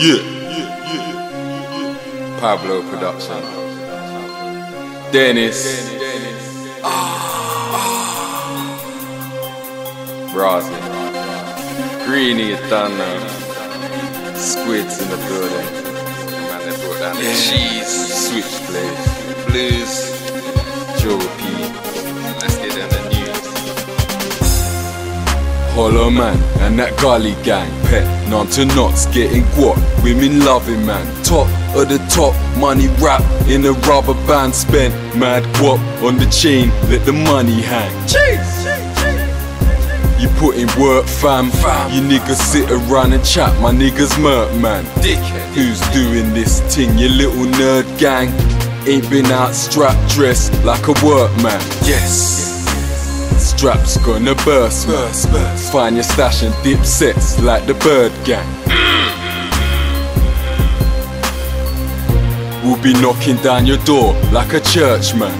Yeah. Pablo Production. Dennis. Ah. Brazi. Greeny is done now. Squids in the building. Man, they brought down the cheese. Switchblade. Blues. Joe P. Hollow man and that gully gang. Pet none to knots getting guap. Women loving man. Top of the top money rap in a rubber band. Spent mad guap on the chain let the money hang. You put in work fam, fam. you niggas sit around and chat. My niggas murk man. Who's doing this thing you little nerd gang? Ain't been out strapped dressed like a workman. Yes Straps gonna burst, burst, burst. Find your stash and dip sets like the bird gang. We'll be knocking down your door like a churchman.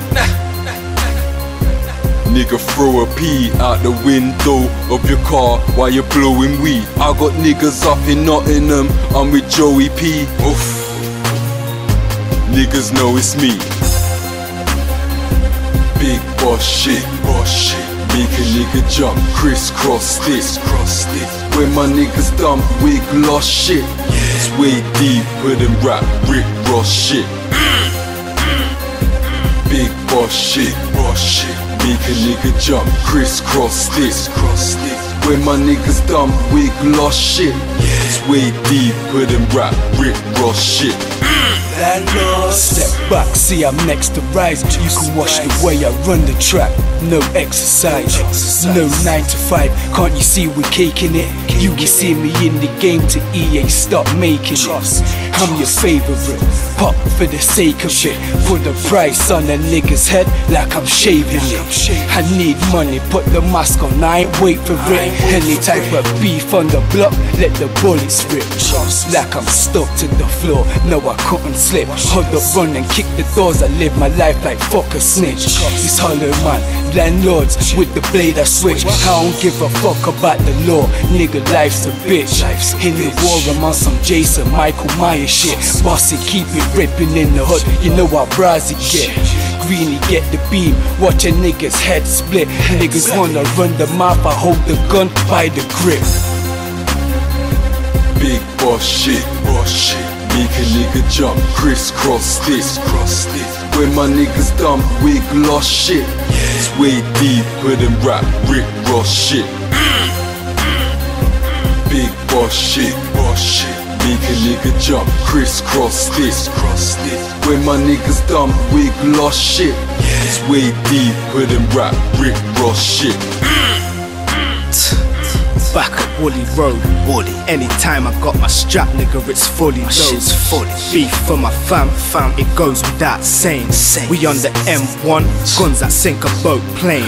Nigga throw a pee out the window of your car while you're blowing weed. I got niggas up in Nottingham, I'm with Joey P. Oof. Niggas know it's me. Big boss shit, boss shit. Make a nigga jump, crisscross this, cross this. When my niggas dump wig lost shit, it's way deeper than rap, Rick Ross shit. Big boss shit, boss shit. Make a nigga jump, crisscross this, cross this. When my niggas dump wig lost shit, it's way deeper than rap, Rick Ross shit. Step back, see I'm next to rise. You can watch the way I run the track. No exercise, no 9 to 5. Can't you see we're caking it? You can see me in the game to EA, stop making it. I'm your favorite, pop for the sake of it. Put the price on a nigga's head like I'm shaving it. I need money, put the mask on, I ain't wait for it. Any type of beef on the block, let the bullets rip. Like I'm stuck to the floor, no I couldn't slip. Hold the run and kick the doors, I live my life like fuck a snitch. These hollow man, landlords with the blade I switch. I don't give a fuck about the law, nigga life's a bitch. In the war I'm on some Jason, Michael Myers shit. Boss it, keep it ripping in the hood, you know how brazy get. Greeny get the beam, watch a nigga's head split. Niggas wanna run the mouth, I hold the gun by the grip. Big boss shit, boss shit. A nigga jump, crisscross this, cross this. When my niggas dump wig lost shit, it's way deeper than rap, Rick Ross shit. Big boss shit, boss shit. Make a nigga jump, crisscross this, cross this. When my niggas dump wig lost shit, it's way deeper than rap, Rick Ross shit. Back Woolly Road, Woolly. Anytime I got my strap, nigga, it's fully loaded. shit's fully. Beef for my fam, fam, it goes without saying. Saying. We on the M1, guns that sink a boat plane.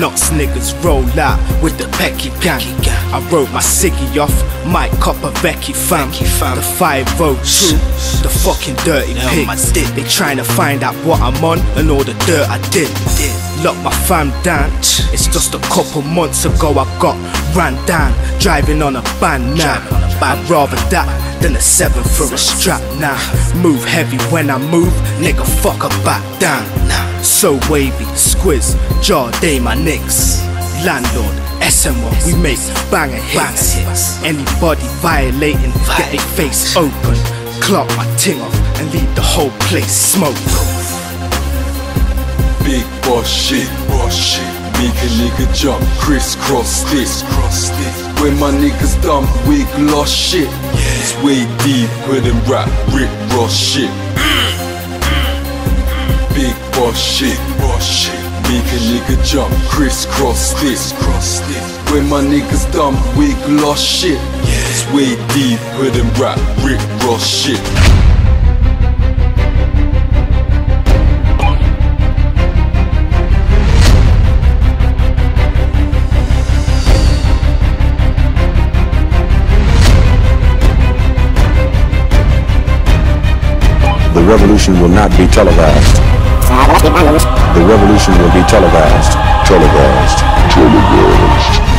Knots niggas roll out with the Pecky gang. I wrote my ciggy off, Mike Copper Becky fam. Becky fam. The 5 true, the fucking dirty Yeah, pig. my dick. They trying to find out what I'm on and all the dirt I did. Did. Lock my fam down. It's just a couple months ago I got ran down. Driving on a band now. I'd rather that than a seven for a strap now. Move heavy when I move, nigga fuck a back down. So wavy, squiz, jaw day my nicks. Landlord, SN1, we make banger hits. Hits. Anybody violating, get their face open. Clock my ting off and leave the whole place smoke. Big boss shit, boss shit. Make a nigga jump, crisscross this, cross this. When my niggas dump wig lost shit, it's way deeper than rap, Rick Ross shit. Big boss shit, boss shit. Make a nigga jump, crisscross this, cross this. When my niggas dump wig lost shit, it's way deeper than rap, Rick Ross shit. The revolution will not be televised. The revolution will be televised. Televised. Televised.